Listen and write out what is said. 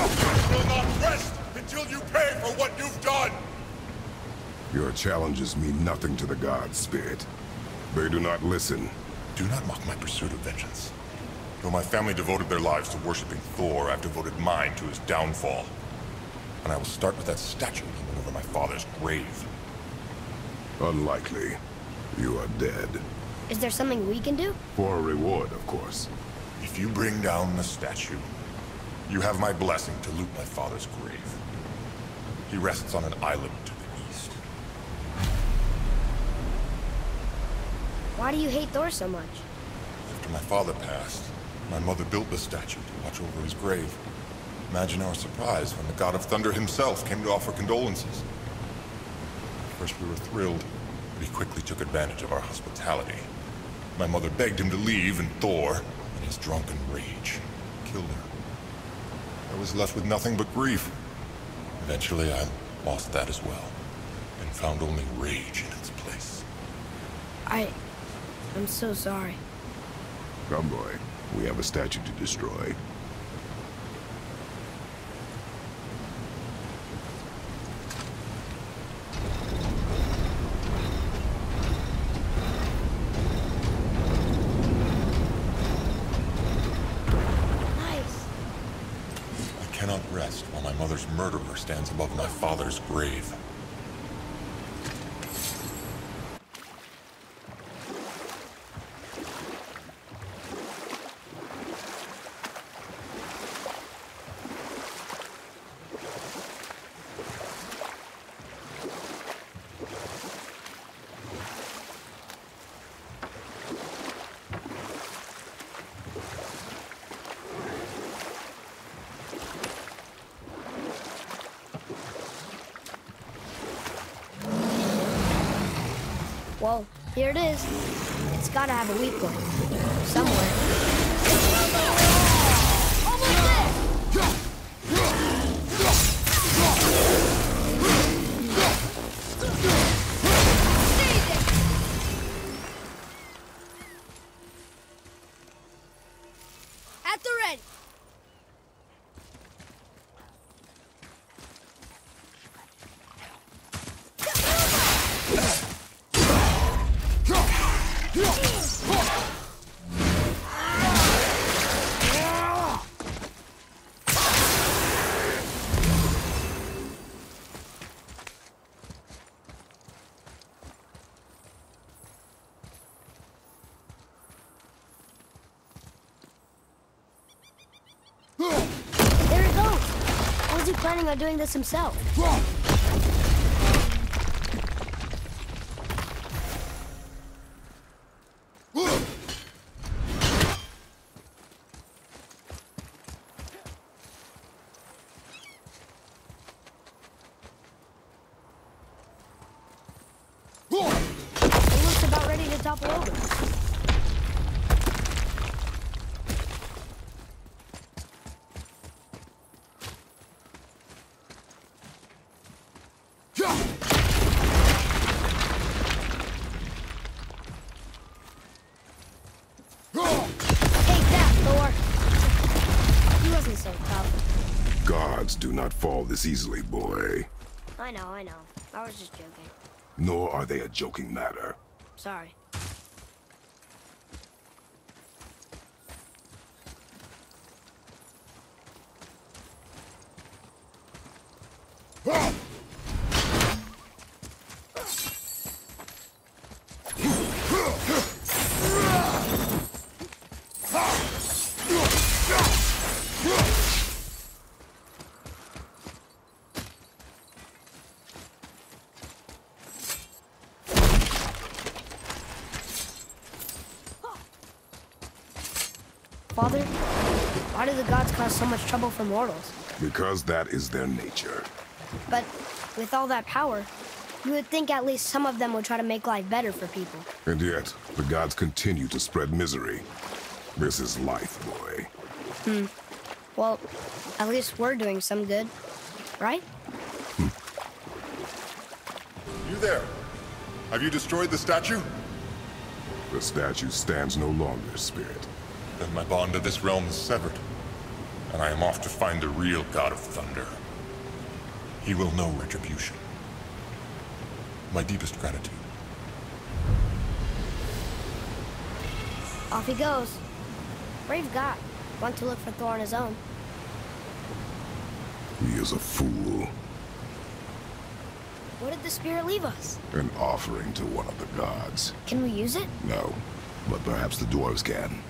will not rest until you pay for what you've done! Your challenges mean nothing to the gods, Spirit. They do not listen. Do not mock my pursuit of vengeance. Though my family devoted their lives to worshipping Thor, I've devoted mine to his downfall. And I will start with that statue hanging over my father's grave. Unlikely. You are dead. Is there something we can do? For a reward, of course. If you bring down the statue, you have my blessing to loot my father's grave. He rests on an island to the east. Why do you hate Thor so much? After my father passed, my mother built the statue to watch over his grave. Imagine our surprise when the God of Thunder himself came to offer condolences. At first we were thrilled, but he quickly took advantage of our hospitality. My mother begged him to leave, and Thor, in his drunken rage, killed her. I was left with nothing but grief. Eventually I lost that as well, and found only rage in its place. I... I'm so sorry. Come, boy. We have a statue to destroy. Nice. I cannot rest while my mother's murderer stands above my father's grave. Well, here it is. It's gotta have a weak point. Somewhere. At the ready. There it goes. Or was he planning on doing this himself? To topple over. Take that, Thor. He wasn't so tough. Gods do not fall this easily, boy. I know, I know. I was just joking. Nor are they a joking matter. Sorry. Father, why do the gods cause so much trouble for mortals? Because that is their nature. But with all that power, you would think at least some of them would try to make life better for people. And yet, the gods continue to spread misery. This is life, boy. Hmm. Well, at least we're doing some good, right? You there! Have you destroyed the statue? The statue stands no longer, Spirit. Then my bond to this realm is severed. and I am off to find the real God of Thunder. He will know retribution. My deepest gratitude. Off he goes. Brave God. Went to look for Thor on his own. He is a fool. What did the spirit leave us? An offering to one of the gods. Can we use it? No, but perhaps the dwarves can.